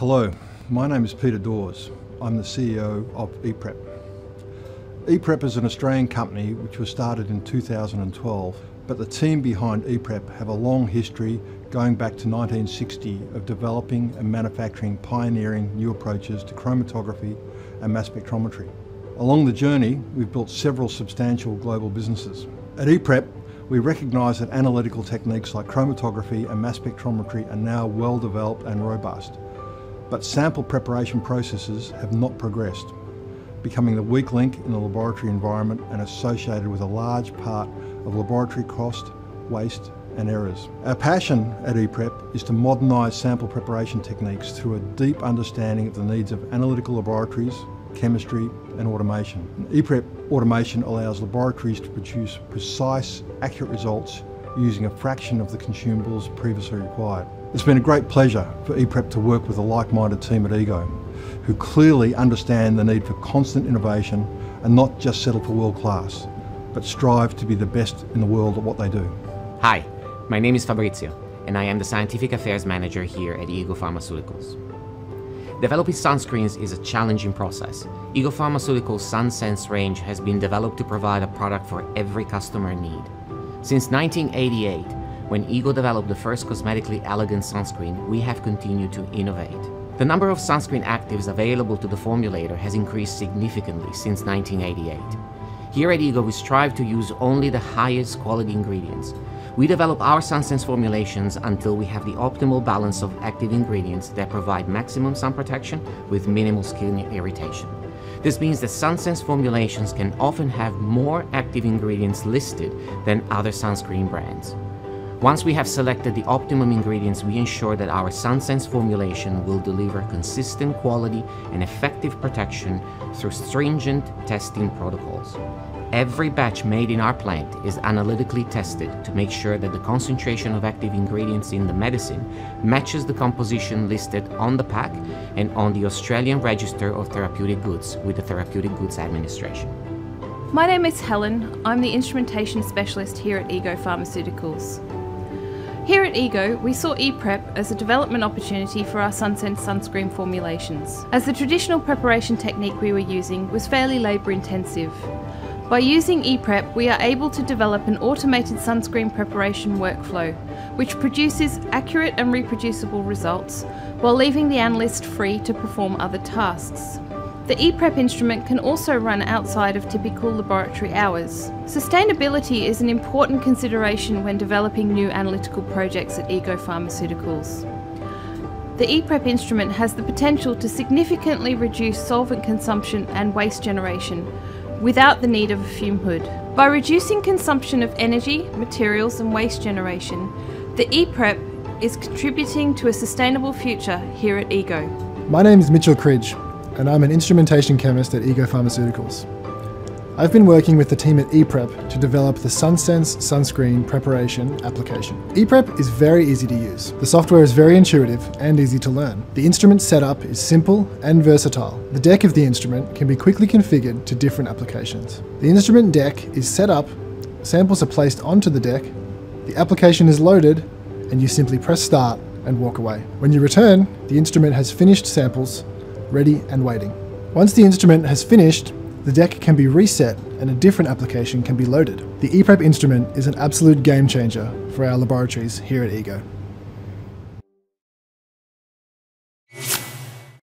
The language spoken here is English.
Hello, my name is Peter Dawes. I'm the CEO of ePrep. ePrep is an Australian company which was started in 2012, but the team behind ePrep have a long history going back to 1960 of developing and manufacturing pioneering new approaches to chromatography and mass spectrometry. Along the journey, we've built several substantial global businesses. At ePrep, we recognise that analytical techniques like chromatography and mass spectrometry are now well developed and robust but sample preparation processes have not progressed, becoming the weak link in the laboratory environment and associated with a large part of laboratory cost, waste and errors. Our passion at ePrep is to modernise sample preparation techniques through a deep understanding of the needs of analytical laboratories, chemistry and automation. ePrep automation allows laboratories to produce precise, accurate results using a fraction of the consumables previously required. It's been a great pleasure for ePrep to work with a like-minded team at EGO, who clearly understand the need for constant innovation and not just settle for world class, but strive to be the best in the world at what they do. Hi, my name is Fabrizio, and I am the Scientific Affairs Manager here at EGO Pharmaceuticals. Developing sunscreens is a challenging process. EGO Pharmaceuticals' SunSense range has been developed to provide a product for every customer need. Since 1988, when EGO developed the first cosmetically elegant sunscreen, we have continued to innovate. The number of sunscreen actives available to the formulator has increased significantly since 1988. Here at EGO, we strive to use only the highest quality ingredients. We develop our SunSense formulations until we have the optimal balance of active ingredients that provide maximum sun protection with minimal skin irritation. This means that SunSense formulations can often have more active ingredients listed than other sunscreen brands. Once we have selected the optimum ingredients, we ensure that our SunSense formulation will deliver consistent quality and effective protection through stringent testing protocols. Every batch made in our plant is analytically tested to make sure that the concentration of active ingredients in the medicine matches the composition listed on the pack and on the Australian Register of Therapeutic Goods with the Therapeutic Goods Administration. My name is Helen. I'm the instrumentation specialist here at Ego Pharmaceuticals. Here at EGO, we saw ePrep as a development opportunity for our SunSense sunscreen formulations, as the traditional preparation technique we were using was fairly labour intensive. By using ePrep, we are able to develop an automated sunscreen preparation workflow, which produces accurate and reproducible results, while leaving the analyst free to perform other tasks. The ePrep instrument can also run outside of typical laboratory hours. Sustainability is an important consideration when developing new analytical projects at Ego Pharmaceuticals. The ePrep instrument has the potential to significantly reduce solvent consumption and waste generation without the need of a fume hood. By reducing consumption of energy, materials and waste generation, the ePrep is contributing to a sustainable future here at Ego. My name is Mitchell Cridge and I'm an instrumentation chemist at Ego Pharmaceuticals. I've been working with the team at ePrep to develop the SunSense sunscreen preparation application. ePrep is very easy to use. The software is very intuitive and easy to learn. The instrument setup is simple and versatile. The deck of the instrument can be quickly configured to different applications. The instrument deck is set up, samples are placed onto the deck, the application is loaded, and you simply press start and walk away. When you return, the instrument has finished samples ready and waiting. Once the instrument has finished, the deck can be reset and a different application can be loaded. The ePrep instrument is an absolute game changer for our laboratories here at EGO.